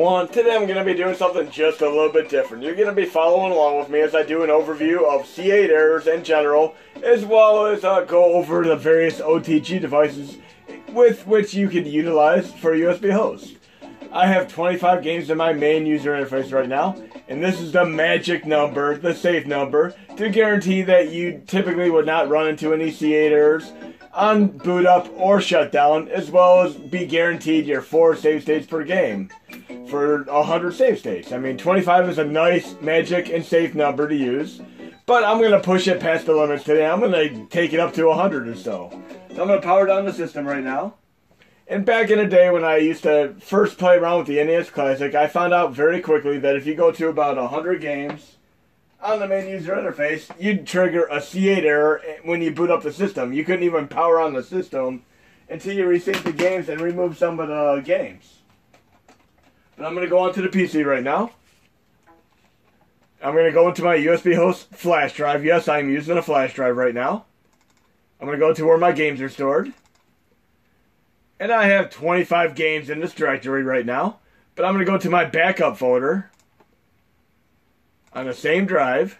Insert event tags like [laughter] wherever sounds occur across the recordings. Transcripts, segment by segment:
Today I'm going to be doing something just a little bit different. You're going to be following along with me as I do an overview of C8 errors in general, as well as uh, go over the various OTG devices with which you can utilize for USB host. I have 25 games in my main user interface right now, and this is the magic number, the safe number, to guarantee that you typically would not run into any C8 errors on boot up or shutdown, as well as be guaranteed your four save states per game for 100 save states. I mean, 25 is a nice, magic, and safe number to use, but I'm going to push it past the limits today. I'm going to take it up to 100 or so. So I'm going to power down the system right now. And back in the day when I used to first play around with the NES Classic, I found out very quickly that if you go to about 100 games, on the main user interface, you'd trigger a C8 error when you boot up the system. You couldn't even power on the system until you reset the games and remove some of the games. But I'm going to go onto the PC right now. I'm going to go into my USB host flash drive. Yes, I'm using a flash drive right now. I'm going to go to where my games are stored. And I have 25 games in this directory right now. But I'm going to go to my backup folder on the same drive.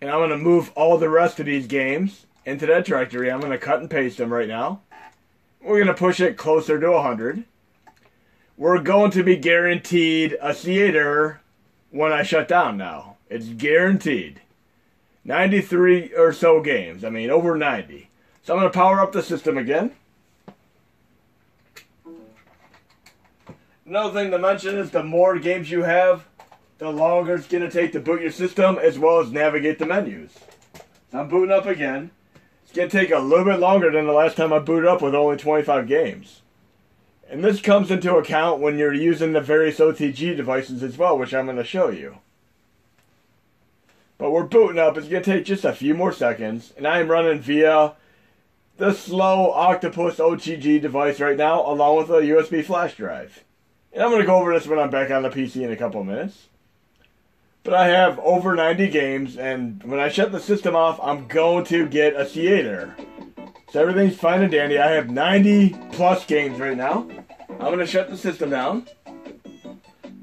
And I'm going to move all the rest of these games into that directory. I'm going to cut and paste them right now. We're going to push it closer to 100. We're going to be guaranteed a C8 when I shut down now. It's guaranteed. 93 or so games. I mean, over 90. So I'm going to power up the system again. Another thing to mention is the more games you have, the longer it's going to take to boot your system as well as navigate the menus. So I'm booting up again. To take a little bit longer than the last time I booted up with only 25 games. And this comes into account when you're using the various OTG devices as well, which I'm going to show you. But we're booting up. It's to take just a few more seconds. And I am running via the slow Octopus OTG device right now, along with a USB flash drive. And I'm to go over this when I'm back on the PC in a couple of minutes. But I have over 90 games, and when I shut the system off, I'm going to get a C8. So everything's fine and dandy. I have 90 plus games right now. I'm going to shut the system down.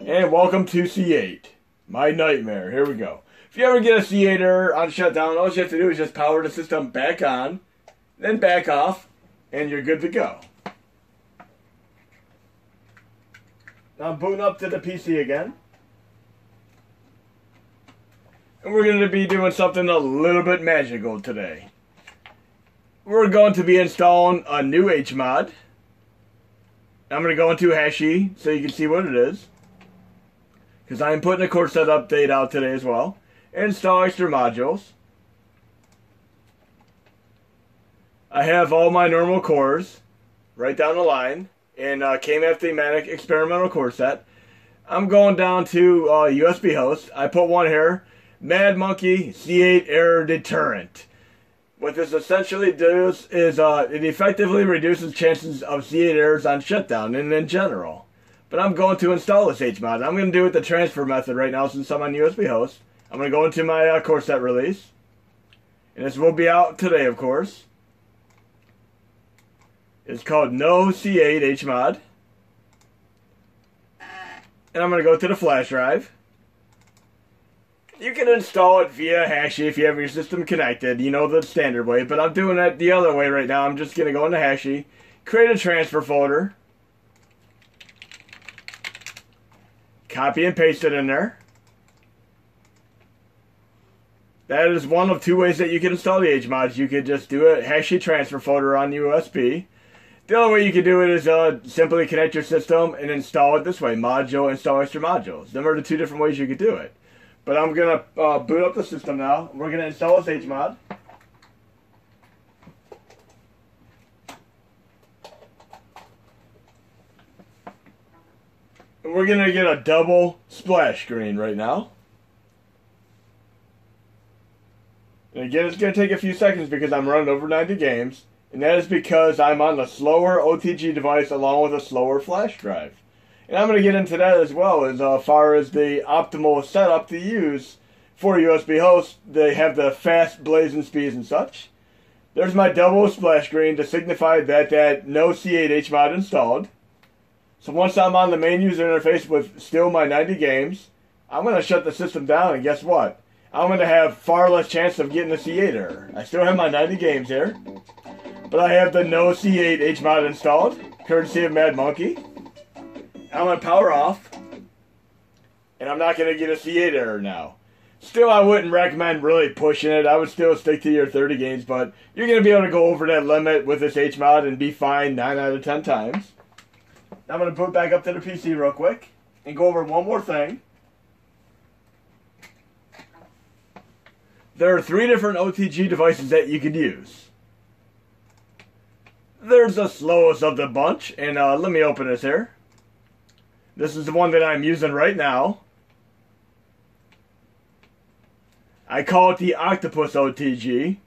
And welcome to C8. My nightmare. Here we go. If you ever get a C8 on shutdown, all you have to do is just power the system back on, then back off, and you're good to go. Now I'm booting up to the PC again. And we're going to be doing something a little bit magical today. We're going to be installing a new HMOD. I'm going to go into hakchi so you can see what it is. Because I'm putting a core set update out today as well. Install extra modules. I have all my normal cores right down the line in uh, KMFDManic Experimental Core Set. I'm going down to uh, USB host. I put one here. Mad Monkey C8 Error Deterrent. What this essentially does is uh, it effectively reduces chances of C8 errors on shutdown and in general. But I'm going to install this HMOD. I'm going to do it the transfer method right now since I'm on USB host. I'm going to go into my uh, core set release. And this will be out today, of course. It's called No C8 HMOD. And I'm going to go to the flash drive. You can install it via hakchi if you have your system connected, you know the standard way, but I'm doing it the other way right now. I'm just going to go into hakchi, create a transfer folder, copy and paste it in there. That is one of two ways that you can install the HMODs. You could just do a hakchi transfer folder on USB. The other way you can do it is uh, simply connect your system and install it this way. Module, install extra modules. Them are the two different ways you could do it. But I'm going to uh, boot up the system now. We're going to install this HMOD. And we're going to get a double splash screen right now. And again, it's going to take a few seconds because I'm running over 90 games. And that is because I'm on the slower OTG device along with a slower flash drive. And I'm going to get into that as well as uh, far as the optimal setup to use for USB hosts. They have the fast blazing speeds and such. There's my double splash screen to signify that that no C8 HMOD installed. So once I'm on the main user interface with still my 90 games, I'm going to shut the system down, and guess what? I'm going to have far less chance of getting a C8 error. I still have my 90 games here, but I have the no C8 HMOD installed, courtesy of madmonkey. I'm going to power off, and I'm not going to get a C8 error now. Still, I wouldn't recommend really pushing it. I would still stick to your 30 games, but you're going to be able to go over that limit with this H mod and be fine 9 out of 10 times. I'm going to put back up to the PC real quick and go over one more thing. There are three different OTG devices that you could use. There's the slowest of the bunch, and uh, let me open this here. This is the one that I'm using right now. I call it the Octopus OTG.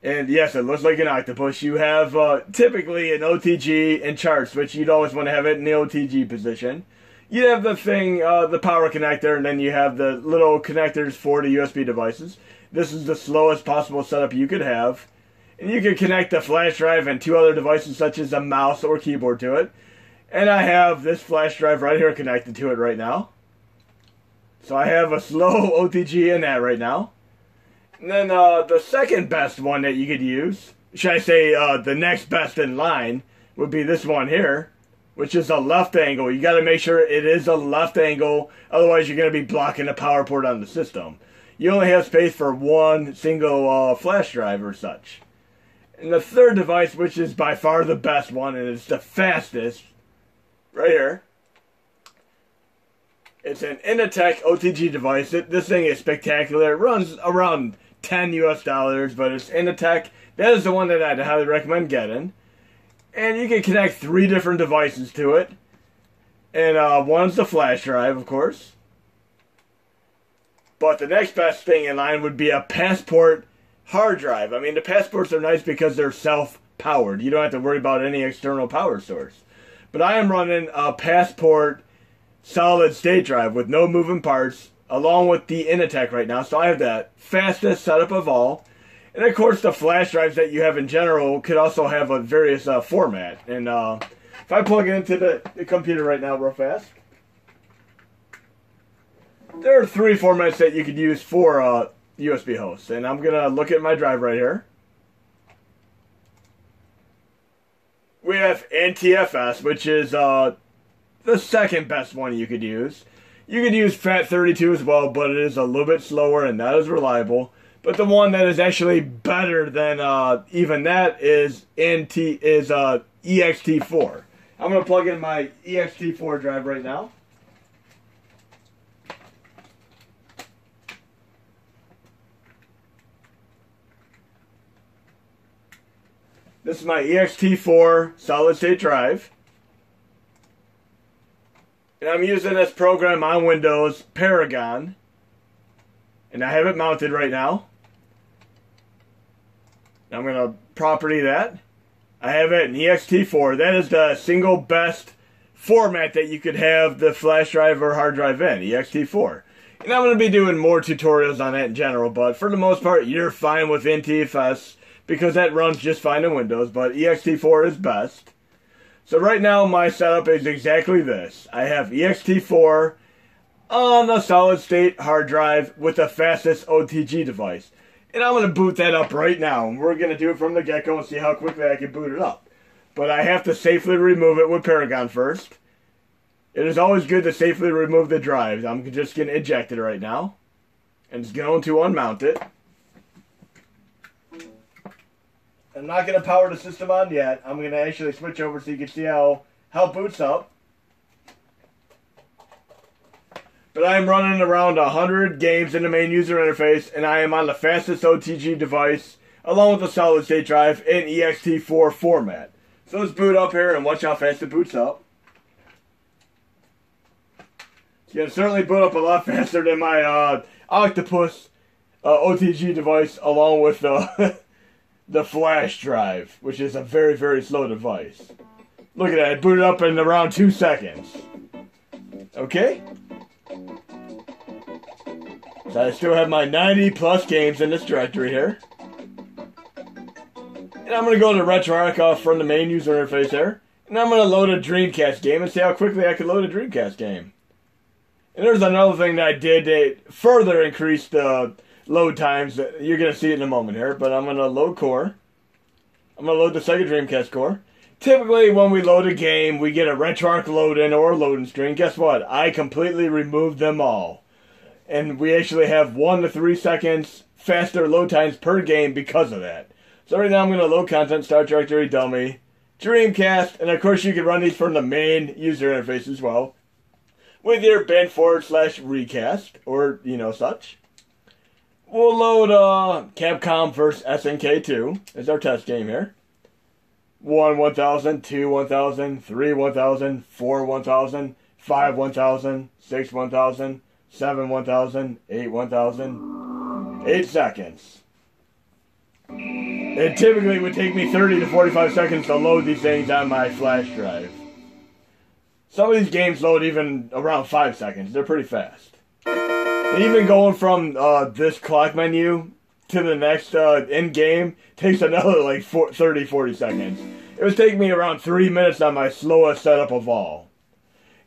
And yes, it looks like an octopus. You have uh, typically an OTG and chart which You'd always want to have it in the OTG position. You have the thing, uh, the power connector, and then you have the little connectors for the USB devices. This is the slowest possible setup you could have. And you can connect the flash drive and two other devices such as a mouse or keyboard to it. And I have this flash drive right here connected to it right now. So I have a slow [laughs] OTG in that right now. And then uh, the second best one that you could use, should I say uh, the next best in line, would be this one here, which is a left angle. You got to make sure it is a left angle, otherwise you're going to be blocking the power port on the system. You only have space for one single uh, flash drive or such. And the third device, which is by far the best one and it's the fastest, right here. It's an Inateck OTG device. This thing is spectacular. It runs around 10 US dollars, but it's Inateck. That is the one that I'd highly recommend getting. And you can connect three different devices to it. And uh, one's the flash drive, of course. But the next best thing in line would be a Passport hard drive. I mean, the Passports are nice because they're self-powered. You don't have to worry about any external power source. But I am running a Passport solid state drive with no moving parts along with the Inateck right now. So I have the fastest setup of all. And of course, the flash drives that you have in general could also have a various uh, format. And uh, if I plug it into the, the computer right now real fast, there are three formats that you could use for uh, USB hosts. And I'm going to look at my drive right here. We have NTFS, which is uh, the second best one you could use. You could use FAT32 as well, but it is a little bit slower and not as reliable. But the one that is actually better than uh, even that is NT is uh, EXT4. I'm gonna plug in my EXT4 drive right now. This is my EXT4 solid state drive. And I'm using this program on Windows, Paragon. And I have it mounted right now. I'm going to property that. I have it in ext4. That is the single best format that you could have the flash drive or hard drive in, ext4. And I'm going to be doing more tutorials on that in general, but for the most part, you're fine with NTFS because that runs just fine in Windows, but ext4 is best. So right now my setup is exactly this. I have ext4 on the solid state hard drive with the fastest OTG device. And I'm going to boot that up right now. And we're going to do it from the get-go and see how quickly I can boot it up. But I have to safely remove it with Paragon first. It is always good to safely remove the drives. I'm just going to eject it right now. And it's going to unmount it. I'm not going to power the system on yet. I'm going to actually switch over so you can see how, how it boots up. But I am running around 100 games in the main user interface, and I am on the fastest OTG device, along with the solid state drive in ext4 format. So let's boot up here and watch how fast it boots up. Going certainly boot up a lot [laughs] faster than my uh, Octopus uh, OTG device, along with the... Uh, [laughs] the flash drive, which is a very, very slow device. Look at that, it booted up in around two seconds. Okay? So I still have my 90 plus games in this directory here. And I'm to go to RetroArch from the main user interface there. And I'm to load a Dreamcast game and see how quickly I can load a Dreamcast game. And there's another thing that I did that further increased the load times. You're going to see it in a moment here, but I'm going to load core. I'm going to load the Sega Dreamcast core. Typically, when we load a game, we get a RetroArch load in or loading screen. Guess what? I completely removed them all. And we actually have one to three seconds faster load times per game because of that. So right now I'm going to load content, start directory, dummy, Dreamcast, and of course you can run these from the main user interface as well. With your bin forward slash reicast, or, you know, such. We'll load uh, Capcom vs. SNK 2 as our test game here. 1 1000, 2 1000, 3 1000, 4 1000, 5 1000, 6 1000, 7 1000, 8 1000. 8 seconds. It typically would take me 30 to 45 seconds to load these things on my flash drive. Some of these games load even around 5 seconds. They're pretty fast. Even going from uh, this clock menu to the next uh, end game takes another like 30, 40 seconds. It was taking me around 3 minutes on my slowest setup of all.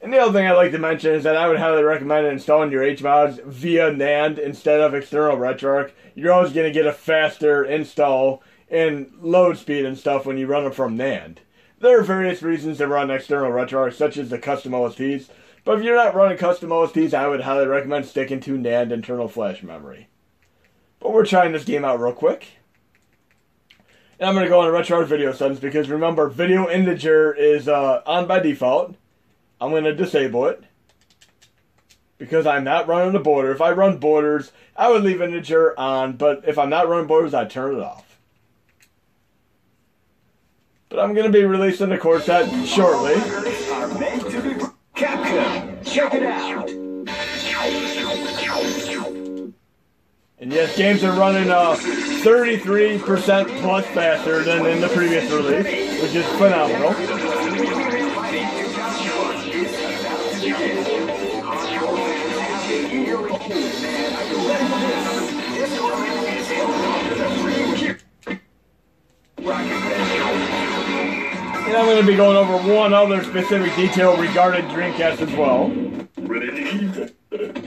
And the other thing I'd like to mention is that I would highly recommend installing your HMODs via NAND instead of external RetroArch. You're always going to get a faster install and load speed and stuff when you run them from NAND. There are various reasons to run external RetroArch, such as the custom OSTs, but if you're not running custom OSTs, I would highly recommend sticking to NAND internal flash memory. But we're trying this game out real quick. And I'm going to go on a retro video settings because remember, video integer is uh, on by default. I'm going to disable it because I'm not running the border. If I run borders, I would leave integer on, but if I'm not running borders, I turn it off. But I'm going to be releasing the core set shortly. Check it out. And yes, games are running uh, 33% plus faster than in the previous release, which is phenomenal. And I'm going to be going over one other specific detail regarding Dreamcast as well.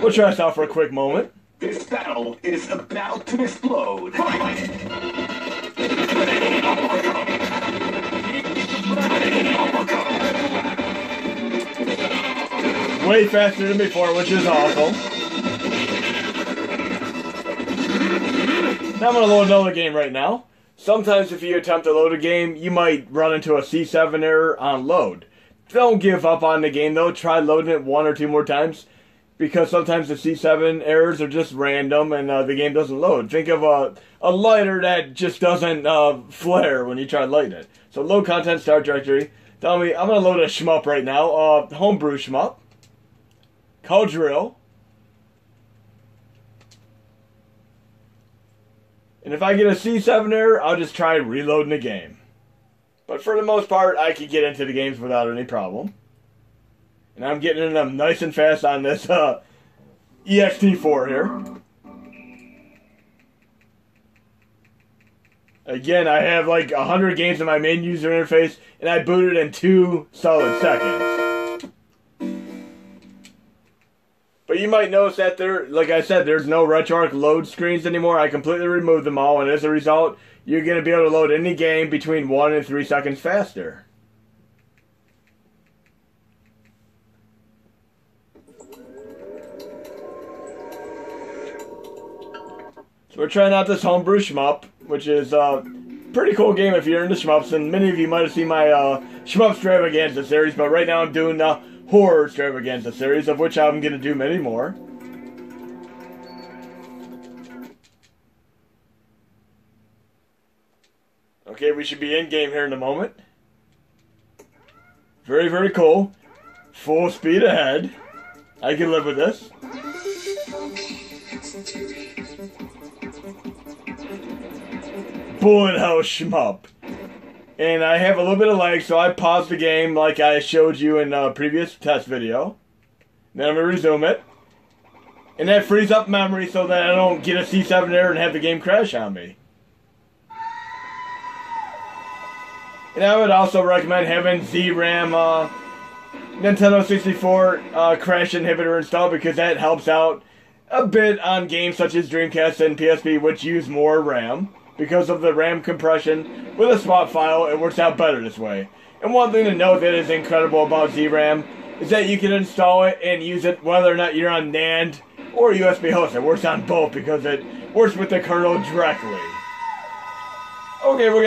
We'll try this out for a quick moment. This battle is about to explode. Way faster than before, which is awesome. Now I'm going to load another game right now. Sometimes if you attempt to load a game, you might run into a C7 error on load. Don't give up on the game though, try loading it one or two more times because sometimes the C7 errors are just random and uh, the game doesn't load. Think of a, a lighter that just doesn't uh, flare when you try lighting it. So load content start directory. Tell me, I'm going to load a shmup right now, uh, homebrew shmup, called Drill. And if I get a C7 error, I'll just try reloading the game. But for the most part, I can get into the games without any problem. And I'm getting in them nice and fast on this uh, EXT4 here. Again, I have like 100 games in my main user interface, and I booted in two solid seconds. But you might notice that there, like I said, there's no RetroArch load screens anymore. I completely removed them all, and as a result, you're going to be able to load any game between 1 and 3 seconds faster. So we're trying out this homebrew shmup, which is a pretty cool game if you're into shmups, and many of you might have seen my uh, Shmup Extravaganza series, but right now I'm doing the horror extravaganza series, of which I'm going to do many more. Okay, we should be in game here in a moment. Very, very cool. Full speed ahead. I can live with this. Bullet Hell Shmup and I have a little bit of lag, so I paused the game like I showed you in a previous test video. Then I'm going to resume it. And that frees up memory so that I don't get a C7 error and have the game crash on me. And I would also recommend having ZRAM uh, Nintendo 64 uh, crash inhibitor installed because that helps out a bit on games such as Dreamcast and PSP, which use more RAM. Because of the RAM compression with a swap file, it works out better this way. And one thing to note that is incredible about ZRAM is that you can install it and use it whether or not you're on NAND or USB host. It works on both because it works with the kernel directly. Okay, we're